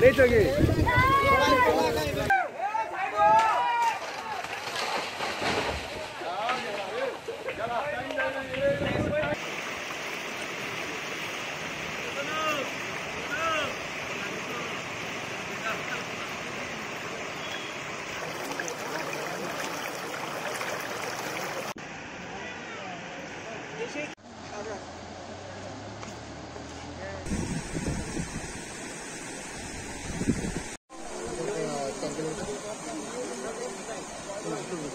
네 저기. 这是四